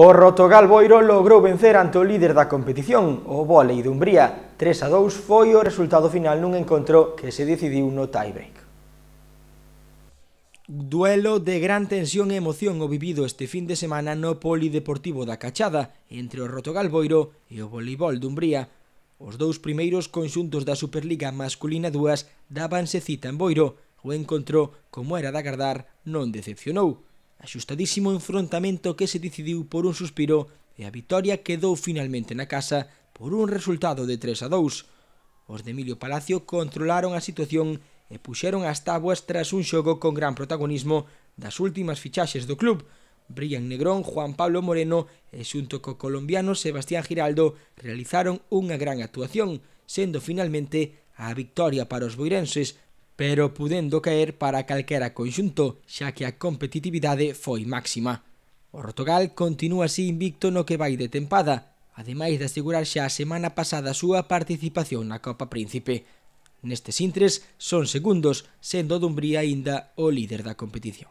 O Rotogal Boiro logrou vencer ante o líder da competición, o volei de Umbría. 3 a 2 foi o resultado final nun encontro que se decidiu no tiebreak. Duelo de gran tensión e emoción o vivido este fin de semana no Polideportivo da Cachada entre o Rotogal Boiro e o voleibol de Umbría. Os dous primeiros conxuntos da Superliga Masculina 2 dábanse cita en Boiro. O encontro, como era de agardar, non decepcionou. Axustadísimo enfrontamento que se decidiu por un suspiro e a vitoria quedou finalmente na casa por un resultado de 3 a 2. Os de Emilio Palacio controlaron a situación e puxeron as tabuas tras un xogo con gran protagonismo das últimas fichaxes do club. Brian Negrón, Juan Pablo Moreno e xunto co colombiano Sebastián Giraldo realizaron unha gran actuación, sendo finalmente a victoria para os boirenses pero pudendo caer para calquera conxunto, xa que a competitividade foi máxima. O Portugal continúa así invicto no que vai de tempada, ademais de asegurar xa a semana pasada a súa participación na Copa Príncipe. Nestes intres son segundos, sendo Dumbría aínda o líder da competición.